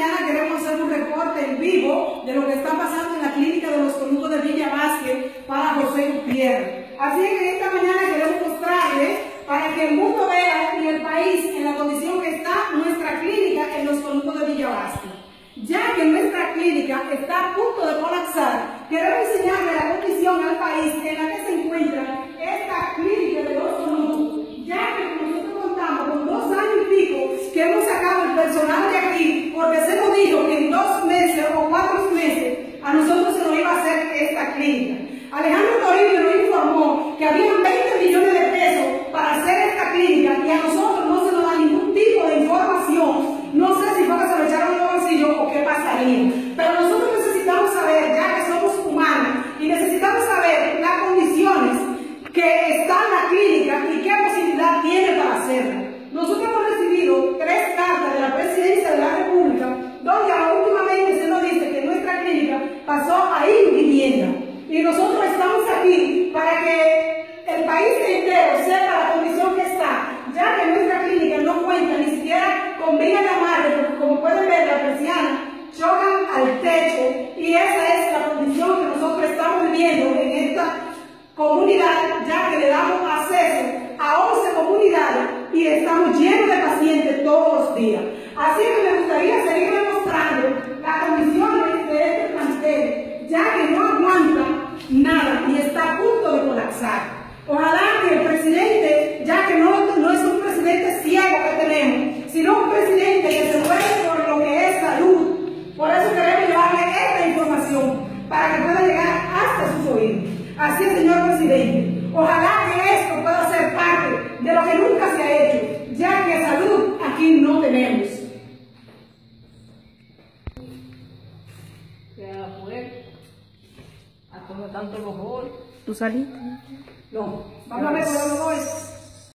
mañana queremos hacer un reporte en vivo de lo que está pasando en la clínica de los columbos de Villa Vázquez para José Gutiérrez. Así que esta mañana queremos mostrarles para que el mundo vea y el país en la condición que está nuestra clínica en los columbos de Villa Vázquez. Ya que nuestra clínica está a punto de colapsar, queremos enseñarle la condición al país en la que se encuentra esta clínica de los columbos, ya que nosotros contamos con dos años y pico que hemos sacado el personal porque se nos dijo que en dos meses o cuatro meses a nosotros se nos iba a hacer esta clínica. Alejandro Toribio nos informó que había 20 millones de pesos para hacer esta clínica y a nosotros no se nos da ningún tipo de información. No sé si fue que se lo echaron en los bolsillos o qué pasaría. Pero nosotros necesitamos saber, ya que somos humanos, y necesitamos saber las condiciones que está en la clínica y qué posibilidad tiene para hacerla. Nosotros hemos recibido tres cartas de la presidencia de la República donde últimamente se nos dice que nuestra clínica pasó a ir vivienda. Y nosotros estamos aquí para que el país entero sepa la condición que está, ya que nuestra clínica no cuenta ni siquiera con vía de amarre, porque como pueden ver, la persiana chocan al techo y esa es la condición que nosotros estamos viviendo en esta comunidad, ya que le damos acceso a 11 comunidades y estamos llenos de pacientes todos los días. Así que me gustaría seguir demostrando las condiciones de este plantel, ya que no aguantan nada y está a punto de colapsar. Ojalá que el presidente, ya que no, no es un presidente ciego que tenemos, sino un presidente que se mueve por lo que es salud. Por eso queremos llevarle esta información para que pueda llegar hasta sus oídos. Así es, señor presidente. Ojalá que esto pueda ser parte de lo que nunca se ha hecho, ya que salud aquí no tenemos. A todo tanto mejor. ¿Tú saliste? No, vamos a ver lo es.